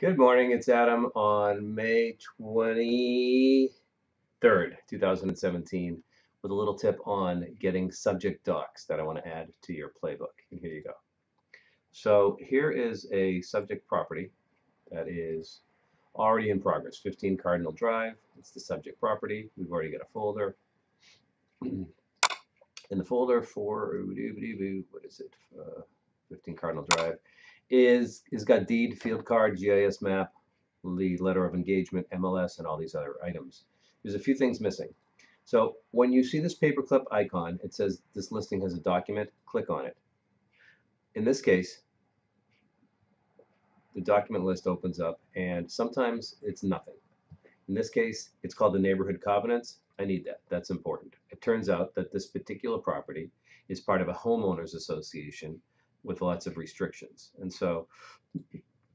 Good morning, it's Adam on May 23rd, 2017, with a little tip on getting subject docs that I want to add to your playbook. And here you go. So here is a subject property that is already in progress, 15 Cardinal Drive. It's the subject property. We've already got a folder. in the folder for, what is it, uh, 15 Cardinal Drive is is got deed, field card, GIS map, the letter of engagement, MLS, and all these other items. There's a few things missing. So when you see this paperclip icon, it says this listing has a document, click on it. In this case, the document list opens up and sometimes it's nothing. In this case, it's called the neighborhood covenants. I need that. That's important. It turns out that this particular property is part of a homeowners association with lots of restrictions. And so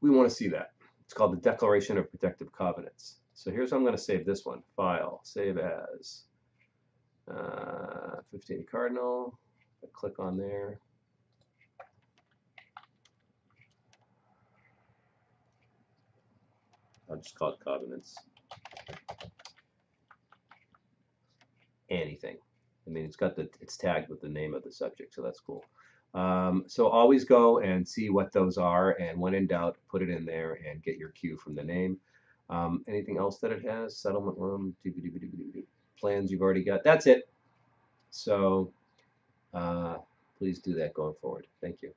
we want to see that. It's called the Declaration of Protective Covenants. So here's how I'm going to save this one. File, save as, uh, 15 Cardinal. I click on there. I'll just call it covenants. Anything. I mean, it's got the, it's tagged with the name of the subject, so that's cool. Um, so always go and see what those are, and when in doubt, put it in there and get your cue from the name. Um, anything else that it has? Settlement room, plans you've already got. That's it. So uh, please do that going forward. Thank you.